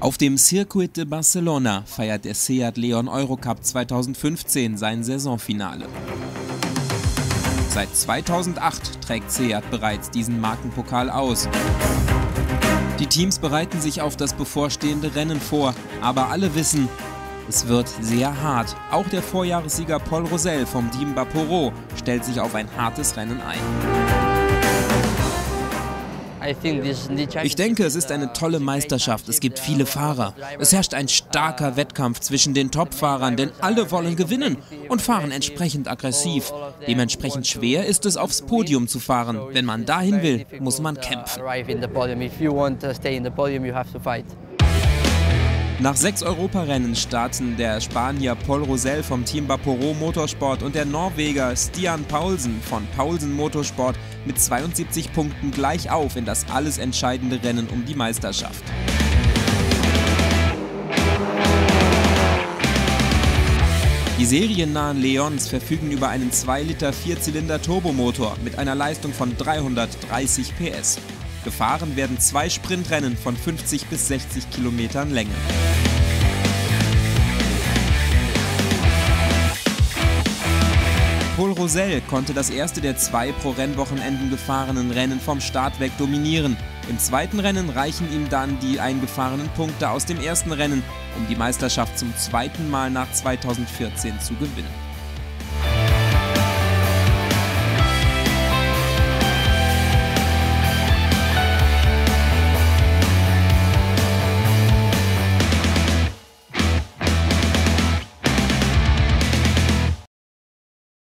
Auf dem Circuit de Barcelona feiert der Seat Leon Eurocup 2015 sein Saisonfinale. Seit 2008 trägt Seat bereits diesen Markenpokal aus. Die Teams bereiten sich auf das bevorstehende Rennen vor, aber alle wissen, es wird sehr hart. Auch der Vorjahressieger Paul Rosell vom Team Baporo stellt sich auf ein hartes Rennen ein. Ich denke, es ist eine tolle Meisterschaft. Es gibt viele Fahrer. Es herrscht ein starker Wettkampf zwischen den Top-Fahrern, denn alle wollen gewinnen und fahren entsprechend aggressiv. Dementsprechend schwer ist es, aufs Podium zu fahren. Wenn man dahin will, muss man kämpfen. Nach sechs Europarennen starten der Spanier Paul Rosell vom Team Baporo Motorsport und der Norweger Stian Paulsen von Paulsen Motorsport mit 72 Punkten gleich auf in das alles entscheidende Rennen um die Meisterschaft. Die seriennahen Leons verfügen über einen 2 Liter Vierzylinder Turbomotor mit einer Leistung von 330 PS. Gefahren werden zwei Sprintrennen von 50 bis 60 Kilometern Länge. Paul Rosell konnte das erste der zwei pro Rennwochenenden gefahrenen Rennen vom Start weg dominieren. Im zweiten Rennen reichen ihm dann die eingefahrenen Punkte aus dem ersten Rennen, um die Meisterschaft zum zweiten Mal nach 2014 zu gewinnen.